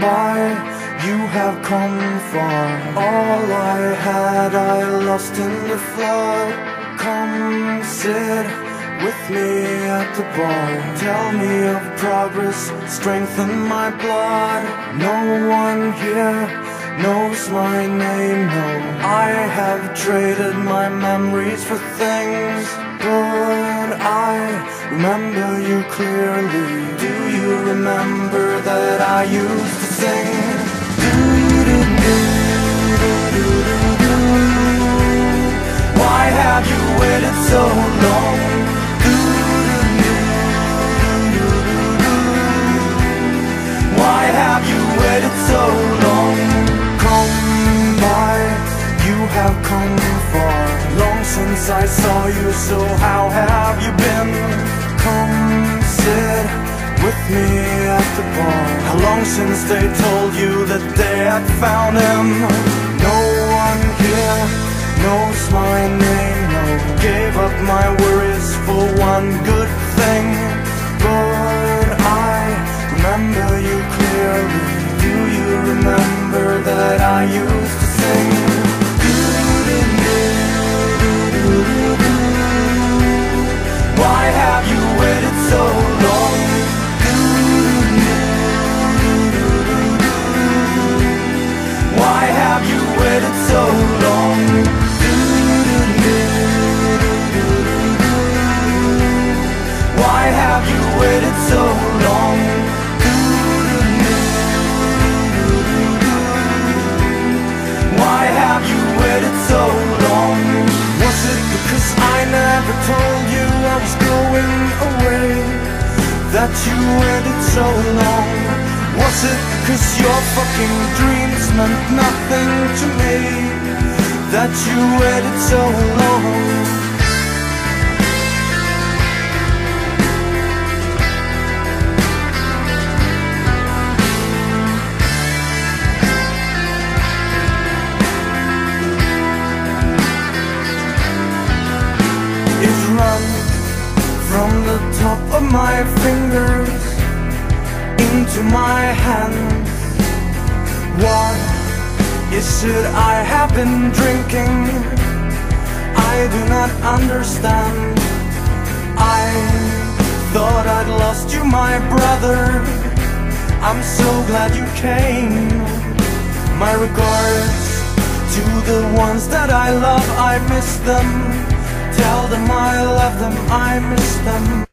by, you have come far. All I had, I lost in the flood. Come sit with me at the bar. Tell me of progress, strengthen my blood. No one here knows my name, no. I have traded my memories for things, but I remember you clearly. Do you remember that I used to sing? Why have you waited so long? Why have you waited so long? Come by, you have come far. Long since I saw you, so how have you been? Come me at the bar. How long since they told you that they had found him? No one here knows my name, no. Gave up my worries for one good thing. But I remember you clearly. Do you remember that I used to sing? That you waited so long? Was it because your fucking dreams meant nothing to me That you waited so long? My fingers into my hands. What is it I have been drinking? I do not understand. I thought I'd lost you, my brother. I'm so glad you came. My regards to the ones that I love, I miss them. Tell them I love them, I miss them.